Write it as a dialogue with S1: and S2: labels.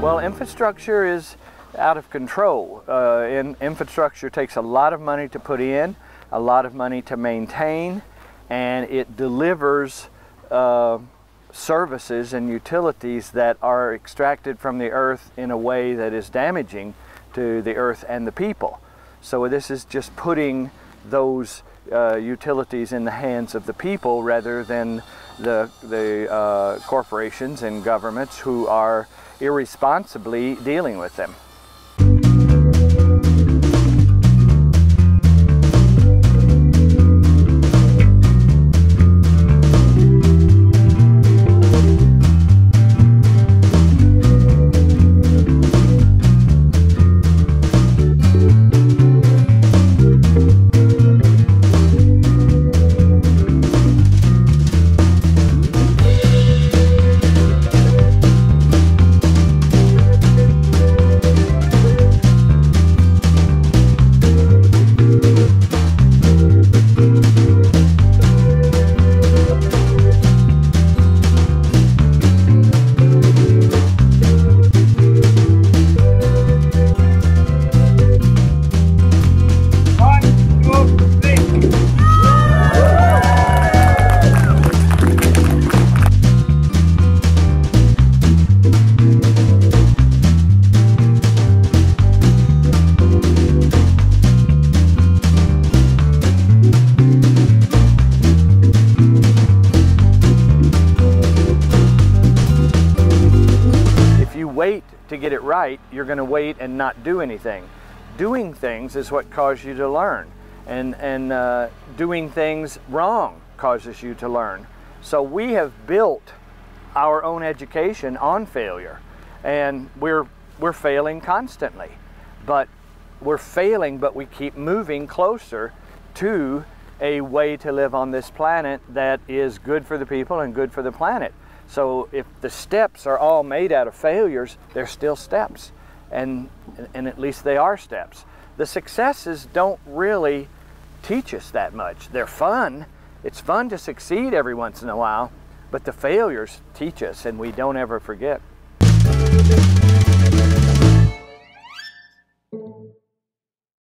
S1: Well, infrastructure is out of control. Uh, infrastructure takes a lot of money to put in, a lot of money to maintain, and it delivers uh, services and utilities that are extracted from the earth in a way that is damaging to the earth and the people. So this is just putting those uh, utilities in the hands of the people rather than the, the uh, corporations and governments who are irresponsibly dealing with them. Wait to get it right, you're going to wait and not do anything. Doing things is what causes you to learn, and, and uh, doing things wrong causes you to learn. So we have built our own education on failure, and we're, we're failing constantly. But we're failing, but we keep moving closer to a way to live on this planet that is good for the people and good for the planet. So if the steps are all made out of failures, they're still steps. And, and at least they are steps. The successes don't really teach us that much. They're fun. It's fun to succeed every once in a while, but the failures teach us and we don't ever forget.